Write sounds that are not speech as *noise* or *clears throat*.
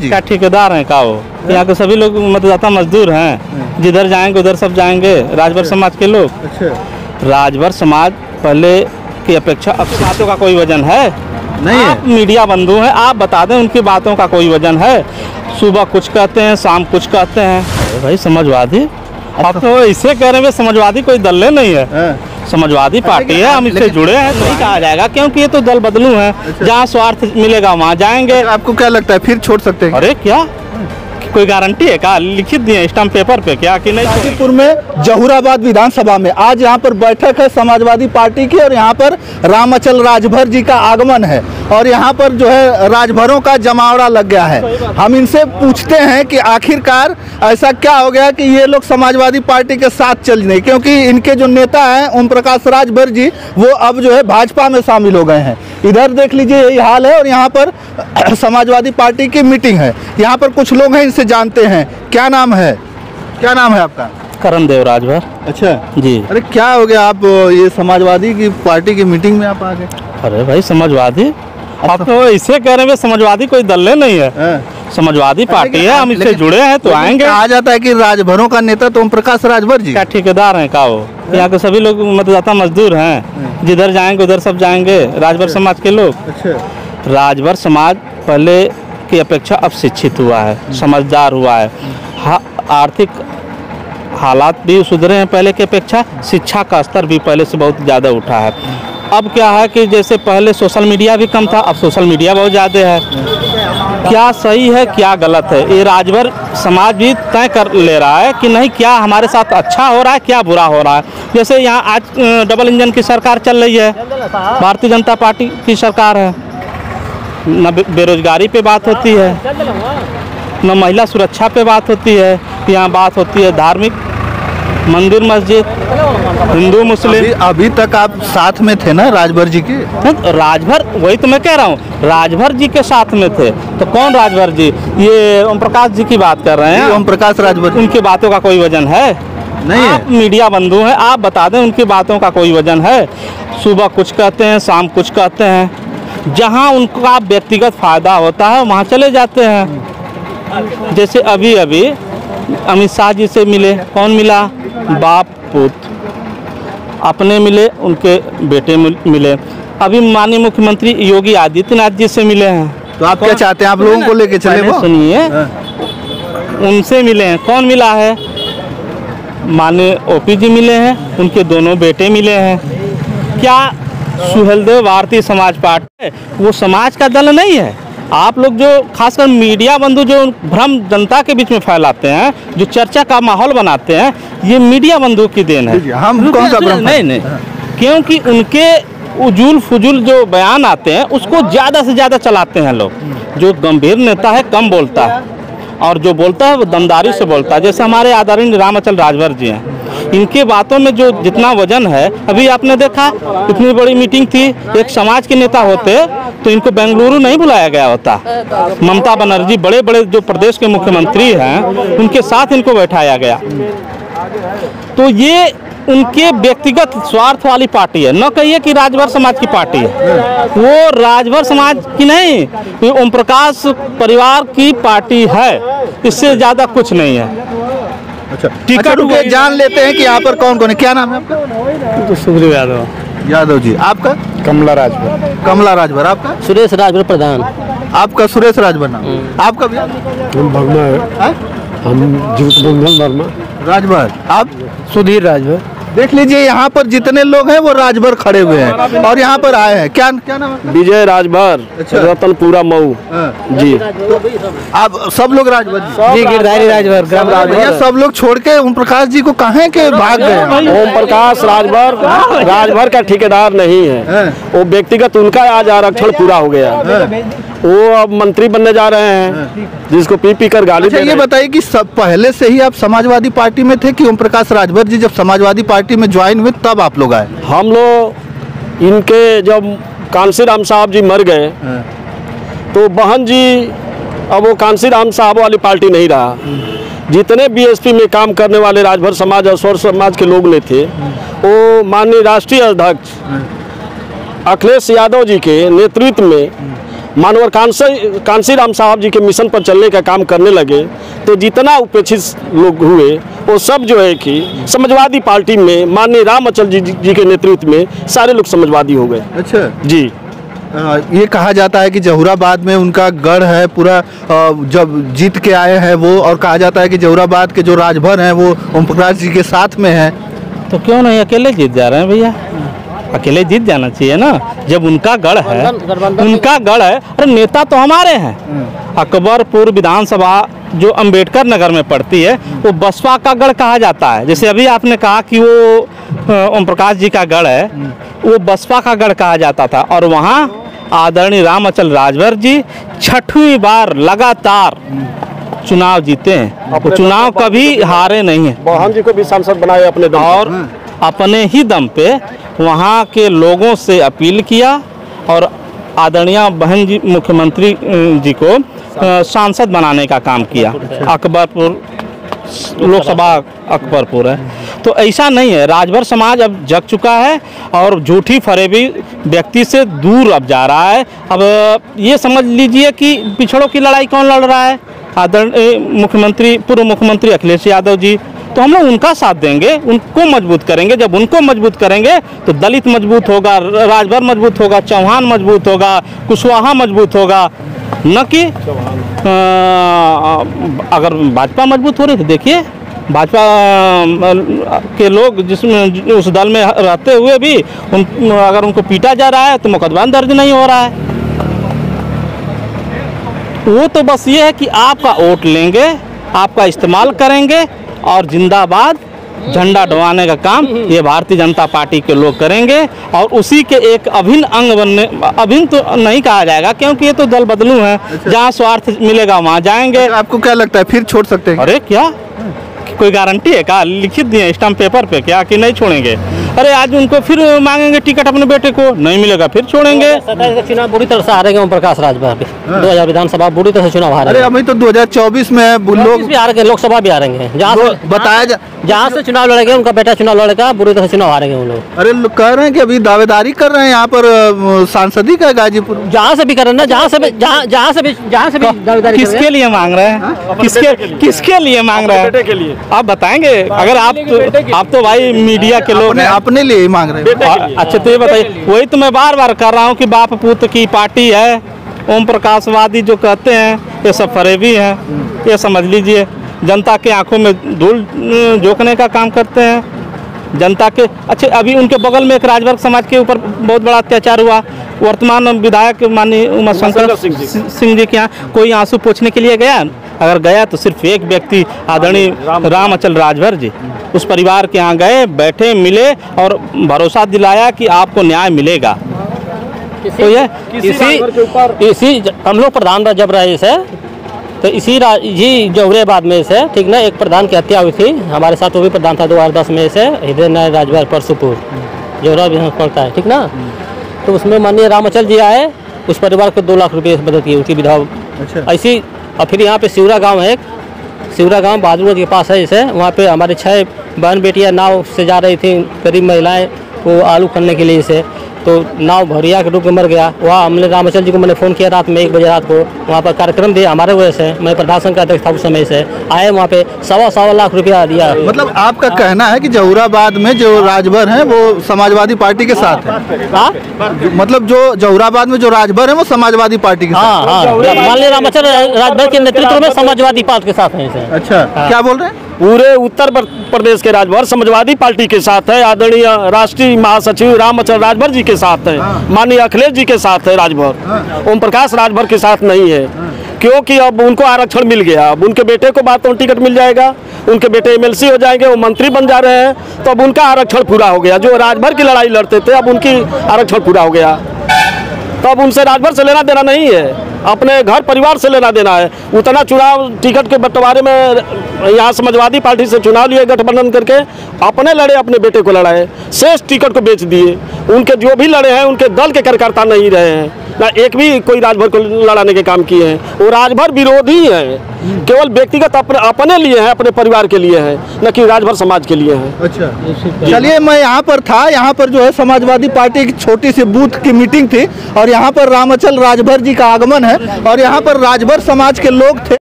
क्या ठेकेदार हैं का वो यहाँ के सभी लोग मतदाता मजदूर हैं। जिधर जाएँगे उधर सब जाएँगे। राजभर समाज के लोग। अच्छा। राजभर समाज पहले की अपेक्षा अब बातों का कोई वज़न है? नहीं है। आप मीडिया बंधु हैं आप बता दें उनकी बातों का कोई वज़न है? सुबह कुछ कहते हैं शाम कुछ कहते हैं। भाई समाजवादी आप तो ऐसे कह रहे हैं समाजवादी कोई दल नहीं है। हाँ। समाजवादी पार्टी है हम इससे जुड़े हैं तो नहीं कहा जाएगा क्योंकि ये तो दल बदलू है जहाँ स्वार्थ मिलेगा वहाँ जाएँगे। आपको क्या लगता है फिर छोड़ सकते हैं? अरे क्या? कोई गारंटी है? क्या लिखित दिए स्टाम्प पेपर पे क्या कि नहीं? गाजीपुर में जहुराबाद विधानसभा में आज यहाँ पर बैठक है समाजवादी पार्टी की और यहाँ पर रामाचल राजभर जी का आगमन है। और यहाँ पर जो है राजभरों का जमावड़ा लग गया है। हम इनसे पूछते हैं कि आखिरकार ऐसा क्या हो गया कि ये लोग समाजवादी पार्टी के साथ चल नहीं क्योंकि इनके जो नेता हैं ओम प्रकाश राजभर जी वो अब जो है भाजपा में शामिल हो गए हैं। इधर देख लीजिए यही हाल है और यहाँ पर *clears throat* समाजवादी पार्टी की मीटिंग है। यहाँ पर कुछ लोग हैं इनसे जानते हैं। क्या नाम है? क्या नाम है आपका? करण देव राजभर। अच्छा। जी। अरे क्या हो गया आप ये समाजवादी की पार्टी की मीटिंग में आप आ गए? अरे भाई समाजवादी आप तो इसे कह रहे हैं समाजवादी कोई दल नहीं है। हाँ। समाजवादी पार्टी है हम इससे जुड़े हैं तो आएँगे। कहा जाता है कि राजभरों का नेता तो ओम प्रकाश राजभर जी। क्या ठेकेदार हैं का वो? यहाँ के सभी लोग मतदाता मजदूर हैं। जिधर जाएँगे उधर सब जाएँगे राजभर समाज के लोग। अच्छा। राजभर समाज पहले की अपेक्षा अब शिक्षित हुआ है समझदार हुआ है। हा, आर्थिक हालात भी सुधरे हैं पहले की अपेक्षा शिक्षा का स्तर भी पहले से बहुत ज़्यादा उठा है। अब क्या है कि जैसे पहले सोशल मीडिया भी कम था, अब सोशल मीडिया बहुत ज़्यादा है। क्या सही है, क्या गलत है? ये राजभर समाज भी तय कर ले रहा है कि नहीं, क्या हमारे साथ अच्छा हो रहा है, क्या बुरा हो रहा है। जैसे यहाँ आज डबल इंजन की सरकार चल रही है। भारतीय जनता पार्टी की सरकार है। न बेरोजगारी पे बात होती है, न महिला सुरक्षा पे बात होती है। यहाँ बात होती है धार्मिक मंदिर, मस्जिद। हिंदू मुस्लिम? अभी अभी तक आप साथ में थे ना राजभर जी के? तो राजभर वही तो मैं कह रहा हूँ राजभर जी के साथ में थे। तो कौन राजभर जी? ये ओम प्रकाश जी की बात कर रहे हैं ओम प्रकाश राजभर उनकी बातों का कोई वज़न है? नहीं आप मीडिया बंधु हैं आप बता दें उनकी बातों का कोई वज़न है? सुबह कुछ कहते हैं शाम कुछ कहते हैं। जहाँ उनका व्यक्तिगत फ़ायदा होता है वहाँ चले जाते हैं। जैसे अभी अभी अमित शाह जी से मिले कौन मिला? बाप पुत्र। अपने मिले उनके बेटे मिले अभी माननीय मुख्यमंत्री योगी आदित्यनाथ जी से मिले हैं। तो आप क्या चाहते हैं आप लोगों को लेके चले सुनिए। हाँ। उनसे मिले हैं। कौन मिला है? माने ओपी जी मिले हैं उनके दोनों बेटे मिले हैं। क्या सुहेलदेव भारतीय समाज पार्टी वो समाज का दल नहीं है। आप लोग जो खासकर मीडिया बंधु जो भ्रम जनता के बीच में फैलाते हैं जो चर्चा का माहौल बनाते हैं ये मीडिया बंधु की देन है। हम कौन सा नहीं नहीं। क्योंकि उनके उजूल फुजूल जो बयान आते हैं उसको ज़्यादा से ज़्यादा चलाते हैं लोग। जो गंभीर नेता है कम बोलता है। और जो बोलता है वो दमदारी से बोलता है। जैसे हमारे आदरणीय रामअचल राजभर जी हैं। इनके बातों में जो जितना वज़न है अभी आपने देखा इतनी बड़ी मीटिंग थी एक समाज के नेता होते तो इनको बेंगलुरु नहीं बुलाया गया होता। ममता बनर्जी बड़े बड़े जो प्रदेश के मुख्यमंत्री हैं उनके साथ इनको बैठाया गया। तो ये उनके व्यक्तिगत स्वार्थ वाली पार्टी है। न कहिए कि राजभर समाज की पार्टी है। वो राजभर समाज की नहीं ये ओम प्रकाश परिवार की पार्टी है। इससे ज़्यादा कुछ नहीं है। अच्छा टिकट अच्छा रुके जान लेते हैं कि यहाँ पर कौन कौन है। क्या नाम है आपका? तो सुखदेव यादव। यादव जी आपका? कमला राजभर। कमला राजभर आपका? सुरेश राजभर प्रधान। आपका सुरेश राजभर नाम? आपका भी हम भगना है। हाँ? हम जीवित बंधन वर्मा। राजभर। आप? सुधीर राजभर। देख लीजिए यहाँ पर जितने लोग हैं वो राजभर खड़े हुए हैं और यहाँ पर आए हैं। क्या क्या नाम है? विजय राजभर अच्छा। रतनपुरा मऊ। हाँ। जी। आप सब लोग राजभर जी जी गिरधारी राजभर ग्राम भैया सब लोग छोड़ के ओम प्रकाश जी को कहे के भाग गए ओम प्रकाश राजभर राजभर का ठेकेदार नहीं है। हाँ। वो व्यक्तिगत उनका आज आरक्षण पूरा हो गया। वो अब मंत्री बनने जा रहे हैं जिसको पी पी कर गाली अच्छा ये बताइए कि सब पहले से ही आप समाजवादी पार्टी में थे कि ओम प्रकाश राजभर जी जब समाजवादी पार्टी में ज्वाइन हुए तब आप लोग आए? हम लोग इनके जब कांसी राम साहब जी मर गए तो बहन जी अब वो कांसी राम साहब वाली पार्टी नहीं रहा। जितने बीएसपी में काम करने वाले राजभर समाज और स्वर समाज के लोग ने थे वो माननीय राष्ट्रीय अध्यक्ष अखिलेश यादव जी के नेतृत्व में मानवर कांसी कांसी राम साहब जी के मिशन पर चलने का काम करने लगे तो जितना उपेक्षित लोग हुए वो सब जो है कि समाजवादी पार्टी में माननीय राम अचल जी जी के नेतृत्व में सारे लोग समाजवादी हो गए। अच्छा। जी। ये कहा जाता है कि जहुराबाद में उनका गढ़ है पूरा जब जीत के आए हैं वो और कहा जाता है कि जहुराबाद के जो राजभर हैं वो ओम प्रकाश जी के साथ में है। तो क्यों नहीं अकेले जीत जा रहे हैं भैया? अकेले जीत जाना चाहिए ना। जब उनका गढ़ है उनका गढ़ है अरे नेता तो हमारे हैं। अकबरपुर विधानसभा जो अंबेडकर नगर में पड़ती है वो बसपा का गढ़ कहा जाता है? जैसे अभी आपने कहा कि वो ओम प्रकाश जी का गढ़ है वो बसपा का गढ़ कहा जाता था? और वहाँ आदरणीय राम अचल राजभर जी छठवीं बार लगातार चुनाव जीते हैं। चुनाव कभी हारे नहीं है। बहन जी को भी सांसद बनाए अपने और अपने ही दम पे वहाँ के लोगों से अपील किया और आदरणीय बहन जी, मुख्यमंत्री जी को सांसद बनाने का काम किया। अकबरपुर, लोकसभा अकबरपुर है। तो ऐसा नहीं है। राजभर समाज अब जग चुका है और झूठी फरेबी व्यक्ति से दूर अब जा रहा है। अब ये समझ लीजिए कि पिछड़ों की लड़ाई कौन लड़ रहा है? आदरणीय मुख्यमंत्री, पूर्व मुख्यमंत्री अखिलेश यादव जी तो हम लोग उनका साथ देंगे, उनको मज़बूत करेंगे। जब उनको मज़बूत करेंगे तो दलित मज़बूत होगा, राजभर मज़बूत होगा, चौहान मज़बूत होगा, कुशवाहा मज़बूत होगा। न कि अगर भाजपा मज़बूत हो रही तो देखिए, भाजपा के लोग जिसमें, उस दल में रहते हुए भी उन, अगर उनको पीटा जा रहा है तो मुकदमा दर्ज नहीं हो रहा है। वो तो बस ये है कि आपका वोट लेंगे, आपका इस्तेमाल करेंगे और जिंदाबाद झंडा डवाने का काम ये भारतीय जनता पार्टी के लोग करेंगे और उसी के एक अभिन्न अंग बनने अभिन्न तो नहीं कहा जाएगा क्योंकि ये तो दल बदलू है। जहाँ स्वार्थ मिलेगा वहाँ जाएँगे। आपको क्या लगता है फिर छोड़ सकते हैं? अरे क्या? कोई गारंटी है? क्या लिखित दिए स्टम्प पेपर पे क्या कि नहीं छोड़ेंगे? अरे आज उनको फिर मांगेंगे टिकट अपने बेटे को। नहीं मिलेगा फिर छोड़ेंगे। का चुनाव बुरी तरह से हारेंगे ओम प्रकाश राजभर भी दो हज़ार विधानसभा बुरी तरह से चुनाव अरे अभी तो 2024 में है, वो लोग भी हारेंगे लोकसभा भी हारेंगे। जहाँ बताया जा जहाँ से चुनाव लड़ेंगे उनका बेटा चुनाव लड़ेगा बुरी तरह से चुनाव हारेंगे वो लोग। अरे कह रहे हैं कि अभी दावेदारी कर रहे हैं यहाँ पर सांसदी का गाजीपुर। जहाँ से भी करें ना जहाँ से भी जहाँ जहाँ से भी जहाँ से भी दावेदारी किसके लिए मांग रहे हैं? किसके किसके लिए मांग रहे हैं? लिए। आप बताएँगे अगर आप तो, आप तो भाई मीडिया के लोग अपने लिए ही मांग रहे हैं। अच्छा तो ये बताइए वही तो मैं बार बार कर रहा हूँ कि बाप पुत्र की पार्टी है ओम प्रकाशवादी जो कहते हैं ये सब फरेबी हैं ये समझ लीजिए जनता के आँखों में धूल झोंकने का काम करते हैं जनता के अच्छे अभी उनके बगल में एक राजवर्ग समाज के ऊपर बहुत बड़ा अत्याचार हुआ वर्तमान विधायक माननीय उमाशंकर सिंह जी के यहाँ कोई आँसू पोछने के लिए गया? अगर गया तो सिर्फ़ एक व्यक्ति आदरणीय राम अचल राजभर जी। उस परिवार के यहाँ गए बैठे मिले और भरोसा दिलाया कि आपको न्याय मिलेगा। तो ये इसी इसी हम लोग प्रधान जब रहे से तो इसी जी जौहरेबाद में से ठीक ना एक प्रधान की हत्या हुई थी। हमारे साथ वो भी प्रधान था दो हज़ार दस में से हृदय नारायण राजभर परसुपुर जौहरा भी पड़ता है ठीक ना? तो उसमें माननीय रामचल जी आए उस परिवार को दो लाख रुपये मदद की उनकी विधवा अच्छा। ऐसी और फिर यहाँ पे सिवरा गाँव है सिवरा गाँव बहादुर के पास है जैसे वहाँ पे हमारे छः बहन बेटियाँ नाव से जा रही थी। गरीब महिलाएँ, वो आलू करने के लिए जैसे तो नाव भरिया के रूप में मर गया। वहाँ हमने रामचंद्र जी को मैंने फ़ोन किया रात में एक बजे रात को। वहाँ पर कार्यक्रम दिया हमारे वजह से। मैं प्रधान संघ का अध्यक्ष था उस समय से। आए वहाँ पे सवा सवा लाख रुपया दिया। मतलब आपका कहना है कि जहुराबाद में जो राजभर हैं वो समाजवादी पार्टी के साथ है? हाँ? मतलब जो जहुराबाद में जो राजभर है वो समाजवादी पार्टी के हाँ? साथ हाँ। माननीय रामचंद्र राजभर के नेतृत्व में समाजवादी पार्टी के साथ है। अच्छा क्या बोल रहे हैं? पूरे उत्तर प्रदेश के राजभर समाजवादी पार्टी के साथ है आदरणीय राष्ट्रीय महासचिव रामचंद्र राजभर जी के साथ है माननीय अखिलेश जी के साथ है राजभर ओम प्रकाश राजभर के साथ नहीं है क्योंकि अब उनको आरक्षण मिल गया। अब उनके बेटे को बात टिकट मिल जाएगा उनके बेटे एमएलसी हो जाएँगे वो मंत्री बन जा रहे हैं तो अब उनका आरक्षण पूरा हो गया। जो राजभर की लड़ाई लड़ते थे अब उनकी आरक्षण पूरा हो गया। तो अब उनसे राजभर से लेना देना नहीं है। अपने घर परिवार से लेना देना है। उतना चुनाव टिकट के बंटवारे में यहाँ समाजवादी पार्टी से चुनाव लिए गठबंधन करके अपने लड़े अपने बेटे को लड़ाए शेष टिकट को बेच दिए। उनके जो भी लड़े हैं उनके दल के कार्यकर्ता नहीं रहे हैं। ना एक भी कोई राजभर को लड़ाने के काम किए हैं। वो राजभर विरोधी हैं। केवल व्यक्तिगत अपने अपने लिए है अपने परिवार के लिए है न कि राजभर समाज के लिए है। अच्छा। चलिए मैं यहाँ पर था। यहाँ पर जो है समाजवादी पार्टी की छोटी सी बूथ की मीटिंग थी और यहाँ पर रामचल राजभर जी का आगमन है और यहाँ पर राजभर समाज के लोग थे।